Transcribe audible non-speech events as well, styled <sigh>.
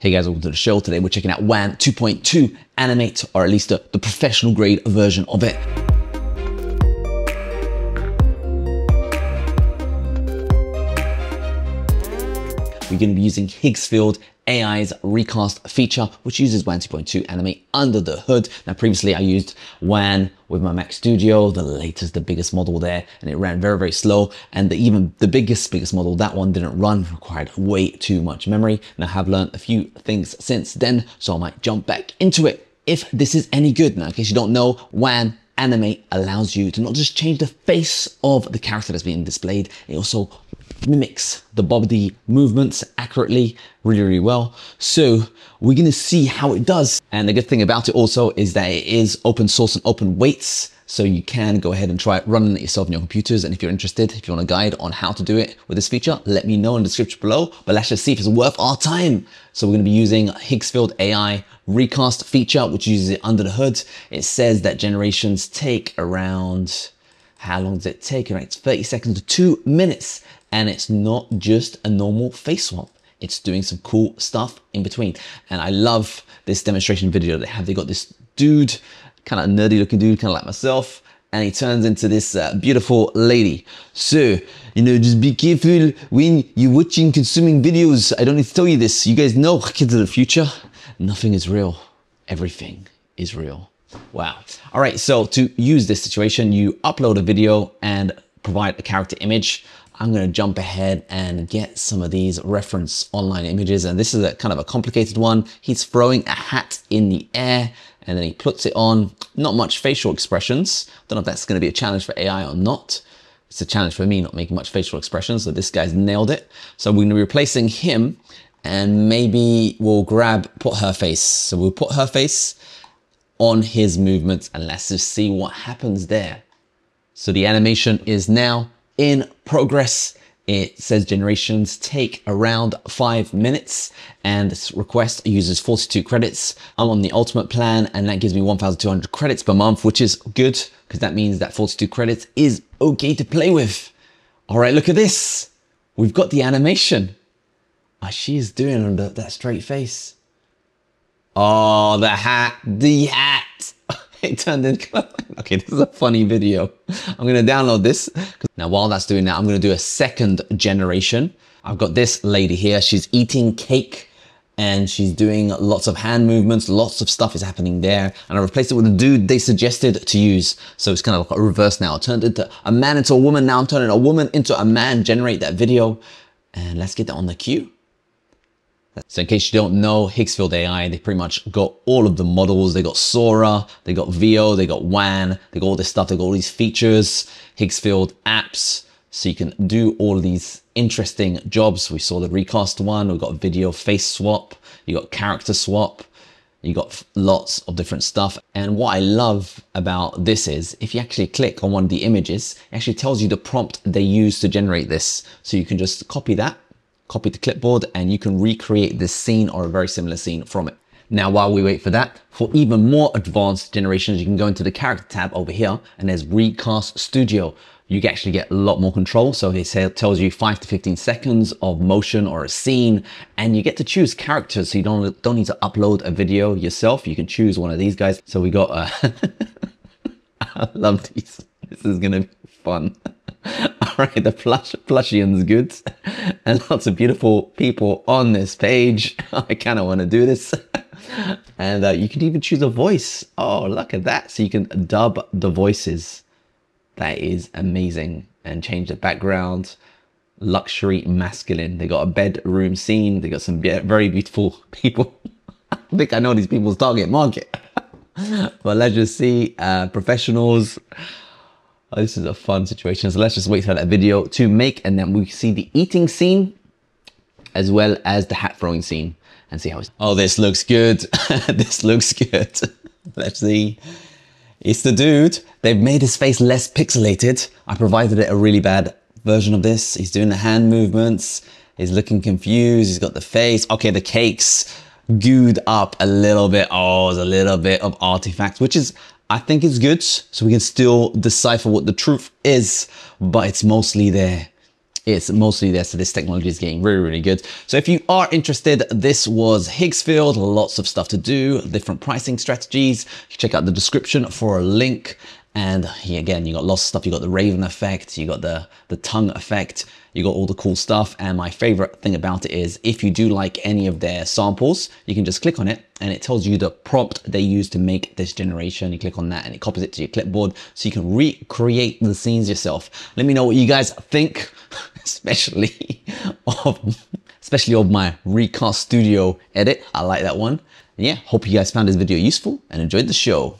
Hey guys, welcome to the show. Today we're checking out WAN 2.2 Animate, or at least the, the professional grade version of it. We're going to be using Higgsfield AI's recast feature, which uses WAN 2.2 Animate under the hood. Now, previously I used WAN with my Mac Studio, the latest, the biggest model there, and it ran very, very slow. And the, even the biggest, biggest model, that one didn't run, required way too much memory. And I have learned a few things since then, so I might jump back into it if this is any good. Now, in case you don't know, WAN Animate allows you to not just change the face of the character that's being displayed, it also mimics the body movements accurately, really, really well. So we're gonna see how it does. And the good thing about it also is that it is open source and open weights. So you can go ahead and try it running it yourself on your computers. And if you're interested, if you want a guide on how to do it with this feature, let me know in the description below. But let's just see if it's worth our time. So we're gonna be using Higgsfield AI recast feature, which uses it under the hood. It says that generations take around, how long does it take? Right, it's 30 seconds to two minutes and it's not just a normal face swap. It's doing some cool stuff in between. And I love this demonstration video they have. They got this dude, kind of nerdy looking dude, kind of like myself, and he turns into this uh, beautiful lady. So, you know, just be careful when you're watching, consuming videos. I don't need to tell you this. You guys know, kids of the future, nothing is real. Everything is real. Wow. All right, so to use this situation, you upload a video and provide a character image. I'm going to jump ahead and get some of these reference online images. And this is a kind of a complicated one. He's throwing a hat in the air and then he puts it on. Not much facial expressions. Don't know if that's going to be a challenge for AI or not. It's a challenge for me not making much facial expressions. So this guy's nailed it. So we're going to be replacing him and maybe we'll grab, put her face. So we'll put her face on his movements and let's just see what happens there. So the animation is now in progress. It says generations take around five minutes and this request uses 42 credits. I'm on the ultimate plan and that gives me 1,200 credits per month, which is good because that means that 42 credits is okay to play with. All right, look at this. We've got the animation. Oh, she is doing under that straight face. Oh, the hat, the hat. <laughs> it turned into, <laughs> okay, this is a funny video. I'm gonna download this. Now, while that's doing that, I'm gonna do a second generation. I've got this lady here. She's eating cake and she's doing lots of hand movements. Lots of stuff is happening there. And I replaced it with a dude they suggested to use. So it's kind of like a reverse now. I turned into a man into a woman. Now I'm turning a woman into a man, generate that video. And let's get that on the queue. So in case you don't know, Higgsfield AI, they pretty much got all of the models. They got Sora, they got Veo, they got WAN, they got all this stuff. They got all these features, Higgsfield apps. So you can do all these interesting jobs. We saw the recast one. We've got video face swap. You got character swap. You got lots of different stuff. And what I love about this is if you actually click on one of the images, it actually tells you the prompt they use to generate this. So you can just copy that copy the clipboard and you can recreate this scene or a very similar scene from it. Now, while we wait for that, for even more advanced generations, you can go into the character tab over here and there's Recast Studio. You actually get a lot more control. So it tells you five to 15 seconds of motion or a scene and you get to choose characters. So you don't, don't need to upload a video yourself. You can choose one of these guys. So we got, uh, <laughs> I love these. This is to be fun. <laughs> Right, the plush plushian's good, <laughs> and lots of beautiful people on this page. <laughs> I kind of want to do this, <laughs> and uh, you can even choose a voice. Oh, look at that! So you can dub the voices. That is amazing, and change the background. Luxury masculine. They got a bedroom scene. They got some very beautiful people. I think I know these people's target market. but let's just see uh, professionals. Oh, this is a fun situation. So let's just wait for that video to make and then we see the eating scene as well as the hat throwing scene and see how it's. Oh, this looks good. <laughs> this looks good. <laughs> let's see. It's the dude. They've made his face less pixelated. I provided it a really bad version of this. He's doing the hand movements. He's looking confused. He's got the face. Okay, the cakes gooed up a little bit. Oh, there's a little bit of artifacts, which is I think it's good, so we can still decipher what the truth is, but it's mostly there. it's mostly there. So this technology is getting really, really good. So if you are interested, this was Higgsfield, lots of stuff to do, different pricing strategies. Check out the description for a link. And again, you got lots of stuff. You got the Raven effect, you got the, the tongue effect, you got all the cool stuff. And my favorite thing about it is if you do like any of their samples, you can just click on it and it tells you the prompt they use to make this generation. You click on that and it copies it to your clipboard so you can recreate the scenes yourself. Let me know what you guys think, <laughs> especially <laughs> of, especially of my Recast Studio edit. I like that one. And yeah, hope you guys found this video useful and enjoyed the show.